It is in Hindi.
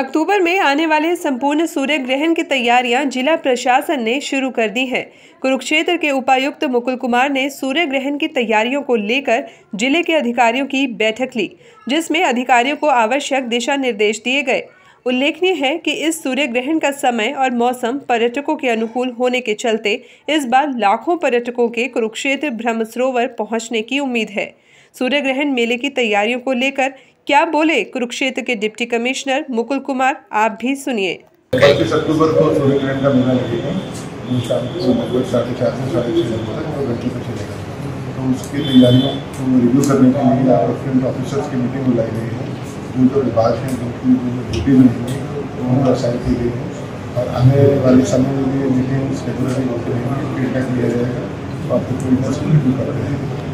आने वाले संपूर्ण सूर्य ग्रहण की तैयारियाँ जिला प्रशासन ने शुरू कर दी हैं। कुरुक्षेत्र के उपायुक्त मुकुल कुमार ने सूर्य ग्रहण की तैयारियों को लेकर ज़िले के अधिकारियों की बैठक ली, जिसमें अधिकारियों को आवश्यक दिशा निर्देश दिए गए। उल्लेखनीय है कि इस सूर्य ग्रहण का समय और मौसम पर्यटकों के अनुकूल होने के चलते इस बार लाखों पर्यटकों के कुरुक्षेत्र ब्रह्म सरोवर पहुँचने की उम्मीद है। सूर्य ग्रहण मेले की तैयारियों को लेकर क्या बोले कुरुक्षेत्र के डिप्टी कमिश्नर मुकुल कुमार? आप भी सुनिए। पच्चीस अक्टूबर को का मेला लगेगा तो उसकी तैयारियों को रिव्यू करने के लिए ऑफिसर्स की मीटिंग बुलाई गई है। जो जो विभाग हैं ड्यूटी असाइन की गई है। और आने वाले समय में भी रेगुलरली होती रहेंगी। फीडबैक जाएगा। और आपको रिव्यू करते हैं।